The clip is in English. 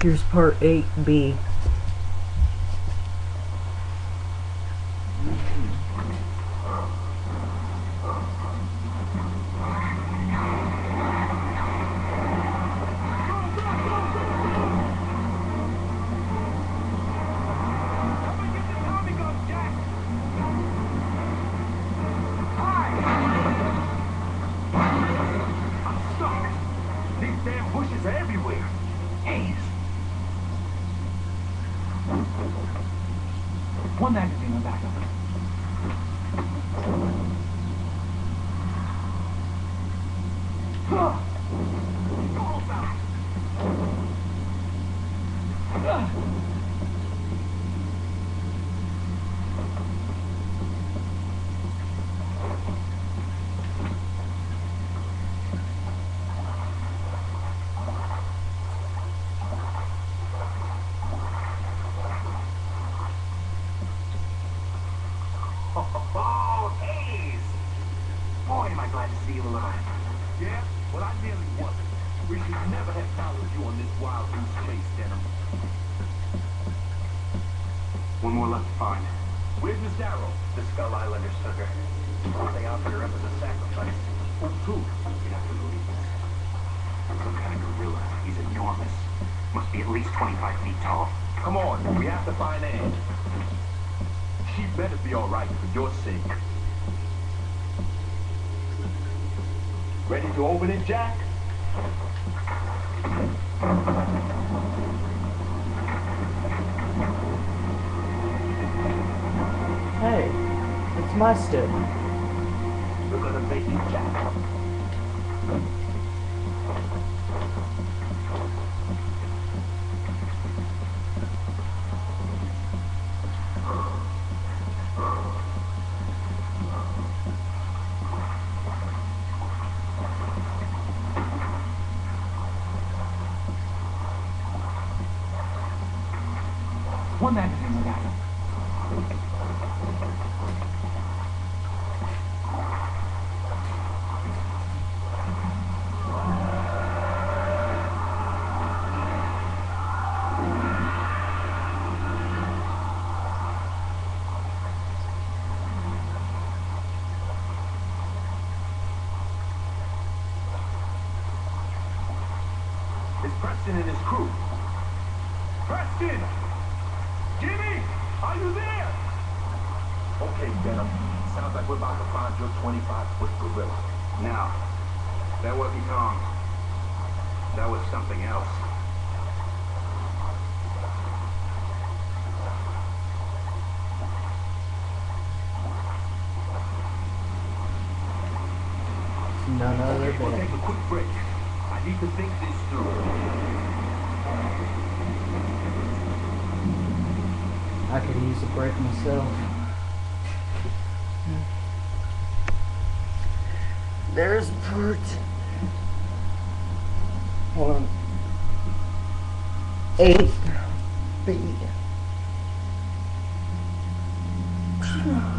Here's part 8B. One magazine on back up. Huh. Oh, Hayes! Boy, am I glad to see you alive. Yeah? Well, I nearly wasn't. We should never have followed you on this wild goose chase, Denham. One more left to find. Where's Miss Darrow? The Skull Islanders took her. They offered her up as a sacrifice. Oh, too. You'd have to believe this. Some kind of gorilla. He's enormous. Must be at least 25 feet tall. Come on, we have to find Ann. She better be all right for your sake. Ready to open it, Jack? Hey, it's my stick. We're gonna make it, Jack. One magazine on that. It's Preston and his crew. Preston! Jimmy! Are you there? Okay, Denham. Sounds like we're about to find your 25-foot gorilla. Now, That wasn't Tom. That was something else. None other Okay, we'll take than a quick break. I need to think this through. I could use a break myself. There's Bert. Hold on. Eight. B.